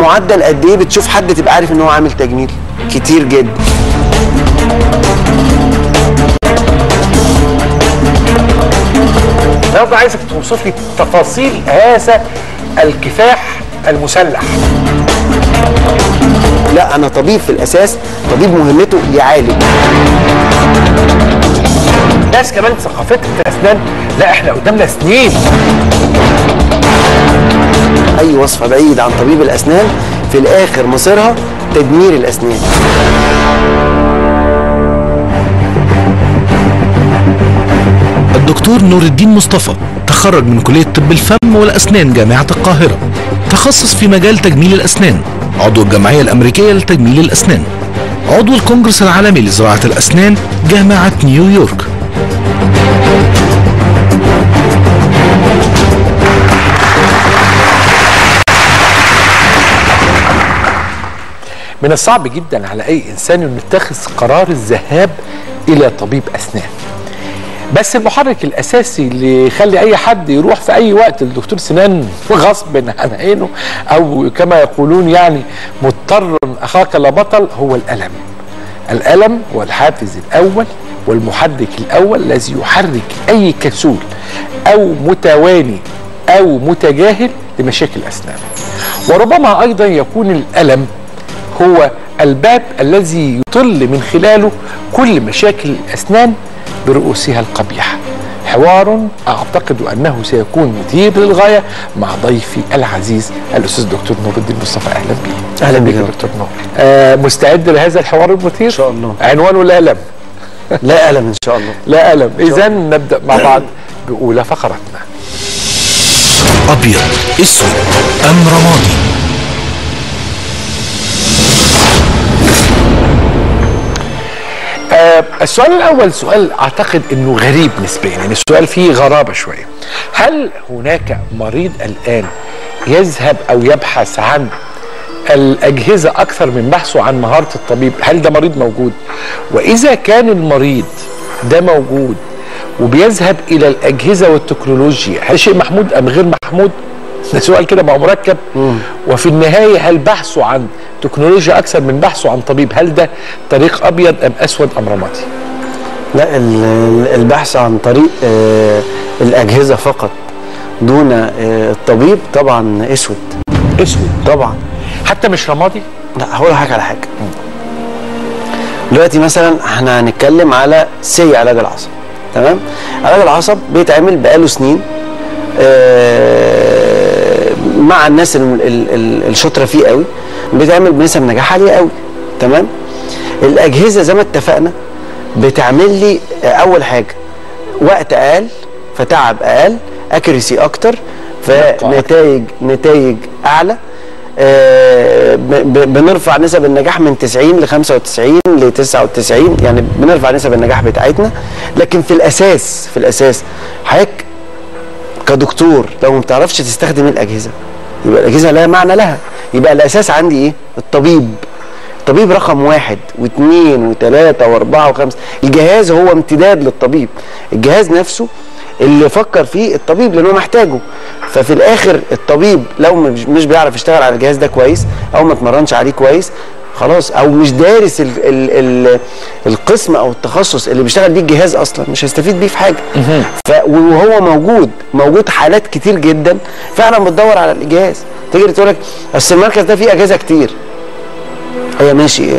بمعدل قد إيه بتشوف حد تبقى عارف إن هو عامل تجميل؟ كتير جدا. النهارده عايزك توصف لي تفاصيل هذا الكفاح المسلح. لا أنا طبيب في الأساس طبيب مهمته يعالج. ناس كمان ثقافتها الاسنان لا إحنا قدامنا سنين. أي وصفة بعيد عن طبيب الأسنان في الآخر مصيرها تدمير الأسنان. الدكتور نور الدين مصطفى تخرج من كلية طب الفم والأسنان جامعة القاهرة تخصص في مجال تجميل الأسنان عضو الجمعية الأمريكية لتجميل الأسنان عضو الكونجرس العالمي لزراعة الأسنان جامعة نيويورك. من الصعب جدا على أي إنسان إنه يتخذ قرار الذهاب إلى طبيب أسنان. بس المحرك الأساسي اللي يخلي أي حد يروح في أي وقت لدكتور سنان غصب عن عينه أو كما يقولون يعني مضطر أخاك لا بطل هو الألم. الألم هو الحافز الأول والمحرك الأول الذي يحرك أي كسول أو متواني أو متجاهل لمشاكل الأسنان. وربما أيضا يكون الألم هو الباب الذي يطل من خلاله كل مشاكل الأسنان برؤوسها القبيحة. حوار أعتقد أنه سيكون مثير للغاية مع ضيفي العزيز الأستاذ دكتور نور الدين مصطفى. أهلا بك. أهلا بك دكتور نور. آه مستعد لهذا الحوار المثير؟ إن شاء الله. عنوانه الالم لا الم إن شاء الله. لا الم اذا نبدأ مع بعض بأولى فقراتنا أبيض أسود أم رمادي. السؤال الأول سؤال أعتقد إنه غريب نسبيا يعني السؤال فيه غرابة شوية. هل هناك مريض الآن يذهب أو يبحث عن الأجهزة أكثر من بحثه عن مهارة الطبيب؟ هل ده مريض موجود؟ وإذا كان المريض ده موجود وبيذهب إلى الأجهزة والتكنولوجيا هل شيء محمود أم غير محمود؟ ده سؤال كده هو مركب. وفي النهاية هل بحثه عن تكنولوجيا أكثر من بحثه عن طبيب هل ده طريق أبيض أم أسود أم رمادي؟ لا ال- ال- البحث عن طريق آه، الأجهزة فقط دون آه، الطبيب طبعا أسود. أسود؟ طبعا. حتى مش رمادي؟ لا هقول لحضرتك على حاجة. دلوقتي مثلا إحنا هنتكلم على سي علاج العصب تمام؟ علاج العصب بيتعمل بقاله سنين آه، مع الناس ال- ال- ال- الشاطرة فيه قوي. بيتعمل بنسب نجاح عالية قوي تمام؟ الأجهزة زي ما اتفقنا بتعمل لي أول حاجة وقت أقل فتعب أقل اكيرسي أكتر فنتائج نتائج أعلى. آه، بنرفع نسب النجاح من 90 ل 95 ل 99 يعني بنرفع نسب النجاح بتاعتنا. لكن في الأساس في الأساس حضرتك كدكتور لو ما بتعرفش تستخدم الأجهزة يبقى الأجهزة لا معنى لها. يبقى الأساس عندي إيه؟ الطبيب. الطبيب رقم واحد واثنين وثلاثة وأربعة وخمسة. الجهاز هو امتداد للطبيب. الجهاز نفسه اللي فكر فيه الطبيب لأنه محتاجه. ففي الآخر الطبيب لو مش بيعرف يشتغل على الجهاز ده كويس أو ما اتمرنش عليه كويس خلاص أو مش دارس ال ال ال القسم أو التخصص اللي بيشتغل بيه الجهاز أصلا مش هيستفيد بيه في حاجة. ف وهو موجود موجود حالات كتير جدا. فعلا بتدور على الجهاز. تيجي تقول لك اصل المركز ده فيه أجهزة كتير. هي ماشي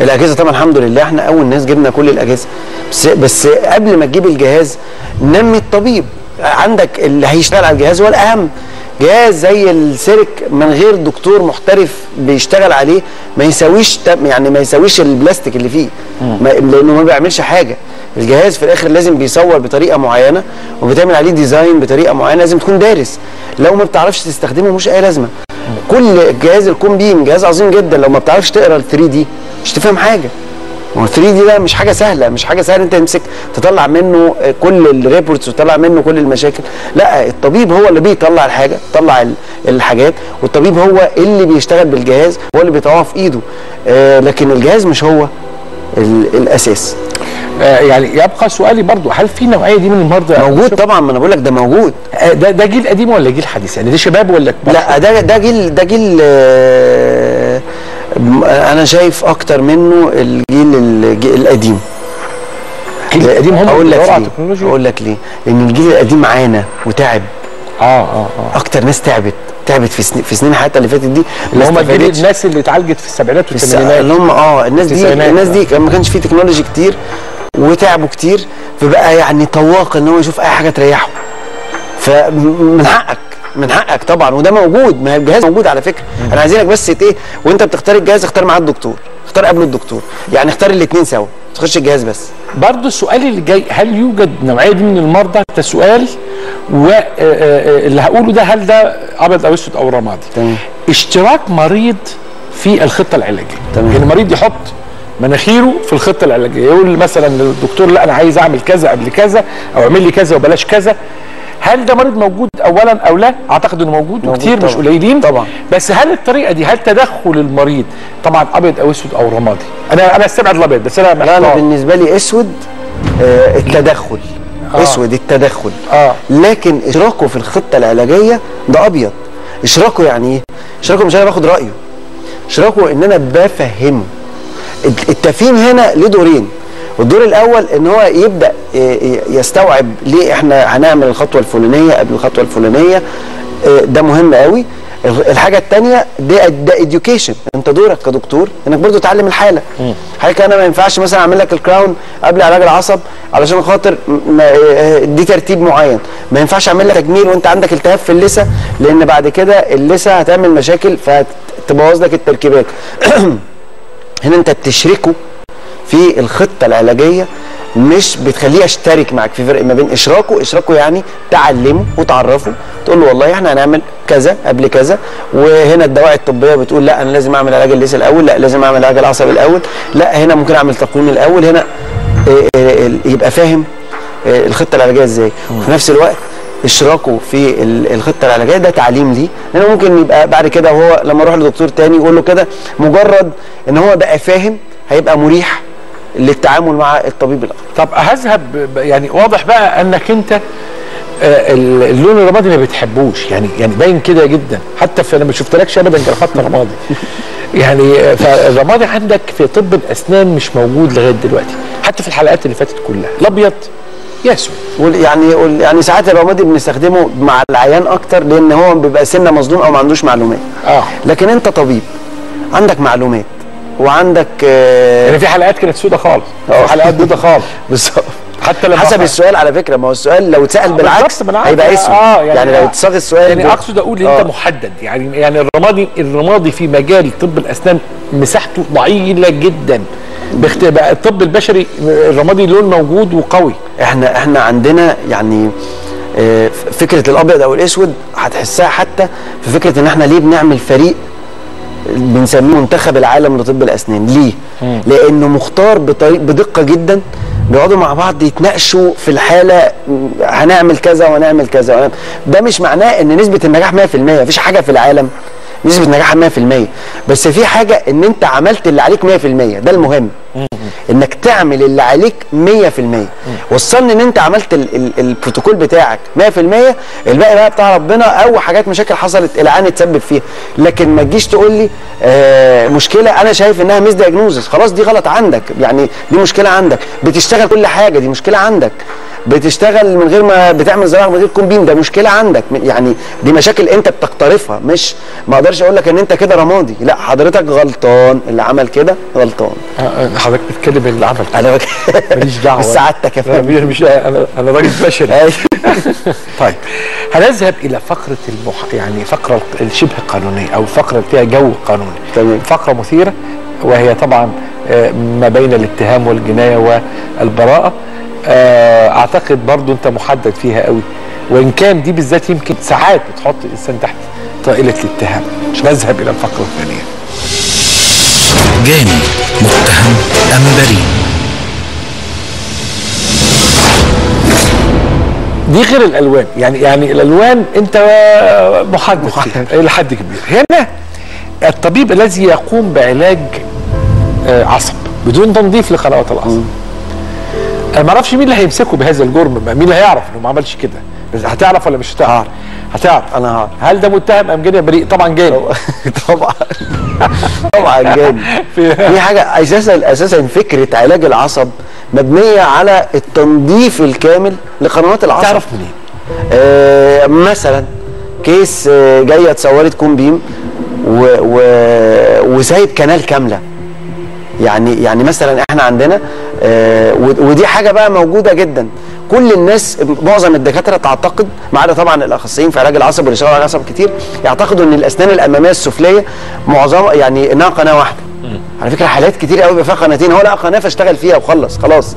الأجهزة طبعا الحمد لله إحنا أول ناس جبنا كل الأجهزة. بس بس قبل ما تجيب الجهاز نمي الطبيب. عندك اللي هيشتغل على الجهاز هو الأهم. جهاز زي السيريك من غير دكتور محترف بيشتغل عليه ما يساويش يعني ما يساويش البلاستيك اللي فيه. ما لأنه ما بيعملش حاجة. الجهاز في الآخر لازم بيصور بطريقة معينة وبتعمل عليه design بطريقة معينة لازم تكون دارس. لو ما بتعرفش تستخدمه مش أي لازمة. كل جهاز ال cone beam جهاز عظيم جدا لو ما بتعرفش تقرأ ال 3D مش تفهم حاجة. ما هو 3D ده مش حاجة سهلة مش حاجة سهلة أنت تمسك تطلع منه كل ال reports وتطلع منه كل المشاكل. لا الطبيب هو اللي بيطلع الحاجة طلع ال- الحاجات والطبيب هو اللي بيشتغل بالجهاز هو اللي بيطلعه في إيده. آه لكن الجهاز مش هو ال- الأساس. آه يعني يبقى سؤالي برضو هل في نوعية دي من المرضى؟ موجود طبعا ما أنا بقول لك ده موجود. آه ده ده جيل قديم ولا جيل حديث؟ يعني ده شباب ولا كبار لا ده ده جيل ده جيل آه، أنا شايف أكتر منه الجيل الج- القديم. الجيل القديم هم أقول لك ليه أقول لك ليه لأن الجيل القديم عانى وتعب. آه آه آه. أكتر ناس تعبت تعبت في سنين في سنين حياتها اللي فاتت دي اللي هم. الناس اللي اتعالجت في السبعينات في الس- والثمانينات. اللي هم آه الناس دي. الناس دي ما كانش فيه تكنولوجي كتير وتعبوا كتير فبقى يعني طواق إن هو يشوف أي حاجة تريحه. فمن حقك. من حقك طبعا وده موجود ما الجهاز موجود على فكرة. أنا عايزينك بس إيه وأنت بتختار الجهاز اختار معاه الدكتور. اختار قبله الدكتور. يعني اختار الاثنين سوا تخش الجهاز بس. برضو السؤال اللي جاي هل يوجد نوعية دي من المرضى؟ ده سؤال واللي هقوله ده هل ده أبيض أو أسود أو رمادي؟ تمام. اشتراك مريض في الخطة العلاجية. تمام. يعني المريض يحط مناخيره في الخطة العلاجية يقول مثلا للدكتور لا أنا عايز أعمل كذا قبل كذا أو اعمل لي كذا وبلاش كذا. هل ده مريض موجود اولا أو لا؟ أعتقد إنه موجود, موجود وكتير مش طبعاً. قليلين. طبعاً. بس هل الطريقة دي هل تدخل المريض طبعا أبيض أو أسود أو رمادي؟ أنا أنا استبعد الأبيض بس أنا لا أنا. بالنسبة لي أسود آه التدخل. آه. أسود التدخل. آه. لكن إشراكه في الخطة العلاجية ده أبيض. إشراكه يعني إيه؟ إشراكه مش أنا باخد رأيه. إشراكه إن أنا بفهمه الت- التفهيم هنا له دورين. الدور الأول إن هو يبدأ ي- ي- يستوعب ليه إحنا هنعمل الخطوة الفلانية قبل الخطوة الفلانية آه، ده مهم قوي. ال- الحاجة الثانية ده ده education أنت دورك كدكتور إنك برضو تعلم الحالة. حضرتك أنا ما ينفعش مثلا أعمل لك ال crown قبل علاج العصب علشان خاطر دي ترتيب معين. ما ينفعش أعمل لك تجميل وأنت عندك التهاب في اللثة لأن بعد كده اللثة هتعمل مشاكل فهتبوظ لك التركيبات. هنا أنت بتشركه في الخطة العلاجية مش بتخليه يشترك معك في فرق ما بين إشراكه إشراكه يعني تعلمه وتعرفه تقول له والله إحنا هنعمل كذا قبل كذا وهنا الدواعي الطبية بتقول لا أنا لازم أعمل علاج الليث الأول لا لازم أعمل علاج العصب الأول لا هنا ممكن أعمل تقويم الأول هنا آه، آه، يبقى فاهم آه، الخطة العلاجية إزاي. وفي نفس الوقت إشراكه في ال- الخطة العلاجية ده تعليم ليه. لأنه ممكن يبقى بعد كده وهو لما أروح لدكتور تاني يقول له كده مجرد إن هو بقى فاهم هيبقى مريح للتعامل مع الطبيب الآخر طب هذهب يعني واضح بقى أنك أنت آه، ال- اللون الرمادي ما بتحبوش. يعني يعني باين كده جدا. حتى في أنا ما شفتلكش ابدا جرافات رمادي. يعني آه، فالرمادي عندك في طب الأسنان مش موجود لغاية دلوقتي. حتى في الحلقات اللي فاتت كلها. الأبيض يا وال- يعني يعني ساعات الرمادي بنستخدمه مع العيان أكتر لأن هو بيبقى سنة مظلوم أو ما عندوش معلومات. آه. لكن أنت طبيب عندك معلومات. وعندك آه، يعني في حلقات كانت سودة خالص. في حلقات بيضة خالص بالظبط حتى لما حسب السؤال على فكرة ما هو السؤال لو اتسأل آه، بالعكس. هيبقى اسود آه، يعني, يعني لو. اتصاغ السؤال يعني أقصد أقول آه. أنت محدد يعني يعني الرمادي الرمادي في مجال طب الأسنان مساحته ضئيله جدا باخت- بقى الطب البشري الرمادي لون موجود وقوي إحنا إحنا عندنا يعني آه، فكرة الأبيض أو الأسود هتحسها حتى في فكرة إن إحنا ليه بنعمل فريق بنسميه منتخب العالم لطب الأسنان. ليه؟ لأنه مختار بطريق بدقة جدا بيقعدوا مع بعض يتناقشوا في الحالة هنعمل كذا وهنعمل كذا. ده مش معناه إن نسبة النجاح 100% مفيش حاجة في العالم نسبة نجاحها 100% بس في حاجة إن أنت عملت اللي عليك 100% ده المهم. إنك تعمل اللي عليك 100% وصلني إن أنت عملت ال ال البروتوكول بتاعك 100% الباقي بقى بتاع ربنا أو حاجات مشاكل حصلت العيان اتسبب فيها. لكن ما تجيش تقول لي آه مشكلة أنا شايف إنها misdiagnosis خلاص دي غلط عندك. يعني دي مشكلة عندك. بتشتغل كل حاجة دي مشكلة عندك. بتشتغل من غير ما بتعمل زراعة من غير cone beam ده مشكلة عندك. يعني دي مشاكل أنت بتقترفها. مش ما أقدرش أقول لك إن أنت كده رمادي. لا حضرتك غلطان. اللي عمل كده غلطان. حضرتك بتتكلم اللي عمل كده. أنا ماليش دعوة. سعادتك يا فندم. مش أنا أنا راجل بشري أيوة. طيب. هنذهب إلى فقرة المح... يعني فقرة الشبه قانونية أو اللي فيها جو قانوني. تمام. فقرة مثيرة وهي طبعا آه، ما بين الاتهام والجناية والبراءة. آه، أعتقد برضو أنت محدد فيها قوي. وإن كان دي بالذات يمكن ساعات بتحط الإنسان تحت طائلة الاتهام. مش نذهب إلى الفقرة الثانية. جاني متهم أم بريء دي غير الألوان. يعني يعني الألوان أنت محدد إلى حد كبير. هنا الطبيب الذي يقوم بعلاج آه، عصب بدون تنظيف لقنوات العصب. أنا ما أعرفش مين اللي هيمسكه بهذا الجرم مين اللي هيعرف إنه ما عملش كده؟ بس هتعرف ولا مش هتعرف. هتعرف أنا هعرف. هل ده متهم أم جاني بريء. طبعا جاني طبعا. طبعا. جامد في- حاجة. أساسا أساسا فكرة علاج العصب مبنية على التنظيف الكامل لقنوات العصب. تعرف منين؟ آه مثلا case آه جاية اتصورت cone beam و و وسايب كنال كاملة. يعني يعني مثلا إحنا عندنا آه ود- ودي حاجة بقى موجودة جدا. كل الناس معظم الدكاترة تعتقد ما عدا طبعا الأخصائيين في علاج العصب واللي اشتغلوا على العصب كتير يعتقدوا إن الأسنان الأمامية السفلية معظمها يعني إنها قناة واحدة. على فكرة حالات كتير قوي بيبقى فيها قناتين هو لقى قناة فاشتغل فيها وخلص خلاص.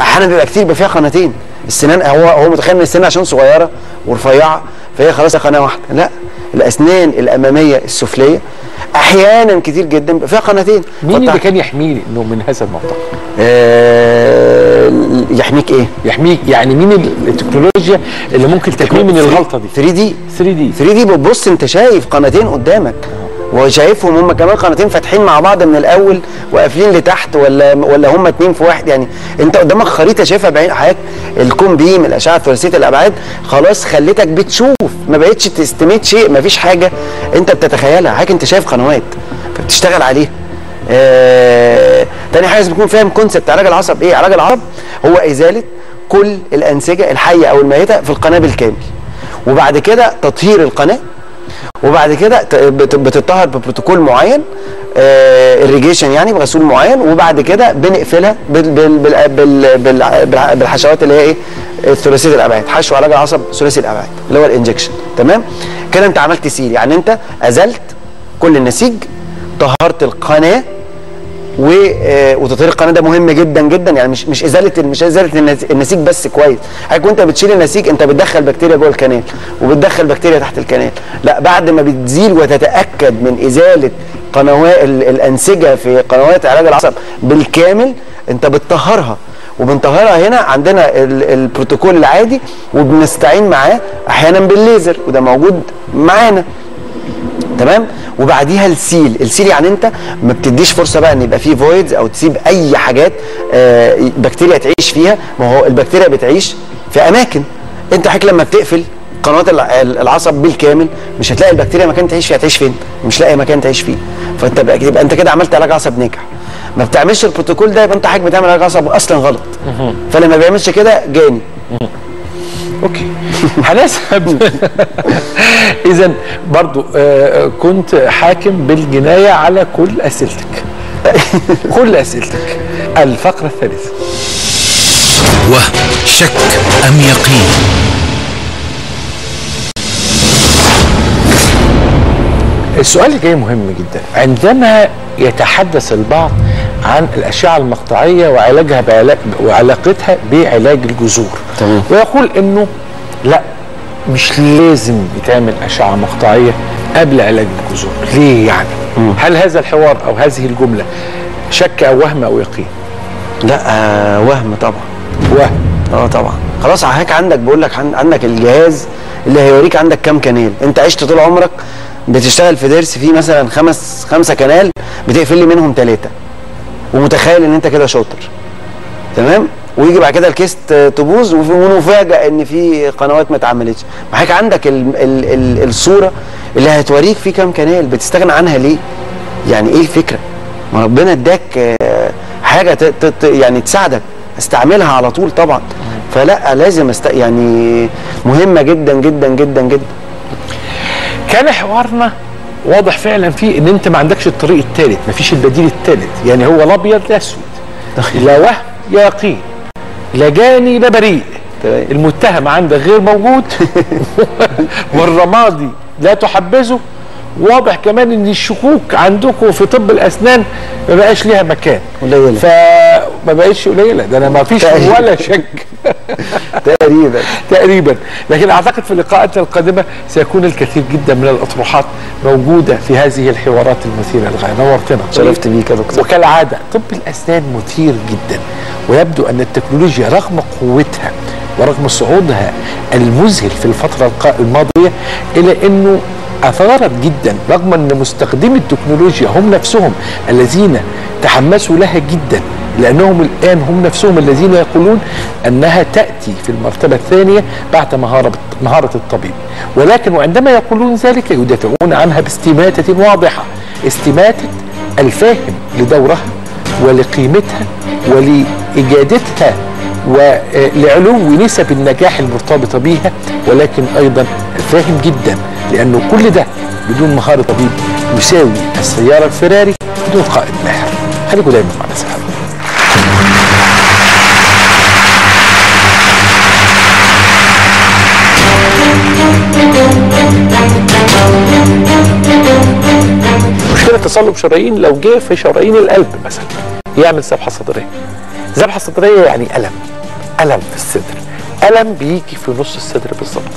أحيانا بيبقى كتير بيبقى فيها قناتين. السنان هو هو متخيل إن السنان عشان صغيرة ورفيعة فهي خلاص قناة واحدة. لا الأسنان الأمامية السفلية أحيانا كتير جدا بيبقى فيها قناتين. مين اللي كان يحميني إنه من هذا المعتقد؟ آه يحميك إيه؟ يحميك يعني مين ال- التكنولوجيا اللي ممكن تحميه من الغلطة دي. 3 دي. 3 دي. 3 دي بتبص انت شايف قناتين قدامك. وشايفهم هم كمان قناتين فاتحين مع بعض من الأول وقافلين لتحت ولا ولا هم اتنين في واحد؟ يعني انت قدامك خريطة شايفها بعين حضرتك الكون بيم الأشعة ثلاثية الأبعاد. خلاص خلتك بتشوف. ما بقتش تستميت شيء ما فيش حاجة انت بتتخيلها. حضرتك انت شايف قنوات فبتشتغل عليها. آه تاني حاجة لازم تكون فاهم كونسبت علاج العصب إيه؟ علاج العصب هو إزالة كل الأنسجة الحية أو الميتة في القناه بالكامل وبعد كده تطهير القناة وبعد كده بتطهر ببروتوكول معين آه الريجيشن يعني بغسول معين وبعد كده بنقفلها بال بال بال بال بال بال بالحشوات اللي هي إيه؟ ثلاثية الأبعاد حشو علاج العصب ثلاثي الأبعاد اللي هو ال injection. تمام؟ كده أنت عملت seal يعني أنت أزلت كل النسيج طهرت القناة آه، وتطهير القناة ده مهم جدا جدا. يعني مش مش إزالة مش إزالة النس- النسيج بس كويس. حضرتك وأنت بتشيل النسيج أنت بتدخل بكتيريا جوه ال canal وبتدخل بكتيريا تحت ال canal لا بعد ما بتزيل وتتأكد من إزالة قنوات ال- الأنسجة في قنوات علاج العصب بالكامل أنت بتطهرها. وبنطهرها هنا عندنا ال- البروتوكول العادي وبنستعين معاه أحيانا بالليزر وده موجود معانا. تمام؟ وبعديها ال seal. ال seal يعني انت ما بتديش فرصة بقى إن يبقى فيه voids أو تسيب أي حاجات آه بكتيريا تعيش فيها. ما هو البكتيريا بتعيش في أماكن. أنت حضرتك لما بتقفل قنوات الع- العصب بالكامل مش هتلاقي البكتيريا مكان تعيش فيه هتعيش فين؟ مش لاقي مكان تعيش فيه. فأنت بقى يبقى أنت كده عملت علاج عصب ناجح. ما بتعملش البروتوكول ده يبقى أنت حضرتك بتعمل علاج عصب أصلا غلط. فلما ما بيعملش كده جاني. أوكي. هنسحب اذا برضو آه، كنت حاكم بالجناية على كل أسئلتك. كل أسئلتك. الفقرة الثالثة. وهم شك أم يقين؟ السؤال اللي جاي مهم جدا. عندما يتحدث البعض عن الأشعة المقطعية وعلاجها بعلاج وعلاقتها بعلاج الجذور تمام. ويقول إنه لا مش لازم يتعمل أشعة مقطعية قبل علاج الجذور. ليه يعني؟ هل هذا الحوار أو هذه الجملة شك أو وهم أو يقين؟ لا آه وهم طبعا. وهم. آه طبعا. خلاص حضرتك عندك بقول لك عن- عندك الجهاز اللي هيوريك عندك كام كنال أنت عشت طول عمرك بتشتغل في ضرس فيه مثلا خمس خمسة كنال بتقفل لي منهم ثلاثة ومتخيل إن أنت كده شاطر. تمام؟ ويجي بعد كده الكيس ت- تبوظ ونفاجئ إن في قنوات ما اتعملتش. ما حضرتك عندك ال ال ال الصورة اللي هتوريك في كام كنال بتستغنى عنها ليه؟ يعني إيه الفكرة؟ ما ربنا إداك آه، حاجة يعني تساعدك. استعملها على طول طبعا. فلا لازم است يعني مهمة جدا جدا جدا جدا. كان حوارنا واضح فعلا فيه إن أنت ما عندكش الطريق الثالث ما فيش البديل الثالث يعني هو لا ابيض لا أسود لا وهم يا يقين. لا جاني لا بريء. المتهم عندك غير موجود والرمادي لا تحبذه واضح كمان إن الشكوك عندكم في طب الأسنان ما بقاش ليها مكان قليلة. فما بقتش قليلة. ده أنا ما فيش. ولا شك. تقريبا. تقريبا. لكن أعتقد في اللقاءات القادمة سيكون الكثير جدا من الأطروحات موجودة في هذه الحوارات المثيرة للغاية. نورتنا. شرفت بيك يا دكتور. وكالعادة طب الأسنان مثير جدا. ويبدو أن التكنولوجيا رغم قوتها ورغم صعودها المذهل في الفترة الماضية الا أنه أثارت جدا رغم أن مستخدمي التكنولوجيا هم نفسهم الذين تحمسوا لها جدا. لأنهم الآن هم نفسهم الذين يقولون أنها تأتي في المرتبة الثانية بعد مهاره مهارة الطبيب. ولكن وعندما يقولون ذلك يدافعون عنها باستماتة واضحة. استماتة الفاهم لدورها ولقيمتها ولاجادتها ولعلو نسب النجاح المرتبطه بيها ولكن أيضا الفاهم جدا لأنه كل ده بدون مهارة طبيب يساوي السيارة الفراري بدون قائد ماهر. خليكم دايما معنا سلام تصلب شرايين لو جه في شرايين القلب مثلا يعمل ذبحه صدرية. ذبحه صدرية يعني ألم ألم في الصدر. ألم بيجي في نص الصدر بالظبط.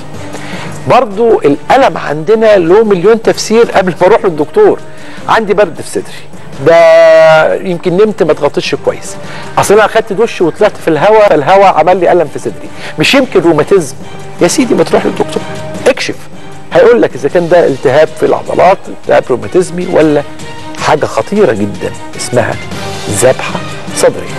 برضو الألم عندنا له مليون تفسير قبل ما أروح للدكتور. عندي برد في صدري. ده يمكن نمت ما اتغطيتش كويس. أصل أنا أخدت دش وطلعت في الهواء فالهواء عمل لي ألم في صدري. مش يمكن روماتيزم. يا سيدي ما تروح للدكتور. اكشف. هيقول لك إذا كان ده التهاب في العضلات التهاب روماتيزمي ولا حاجة خطيرة جدا اسمها ذبحة صدرية.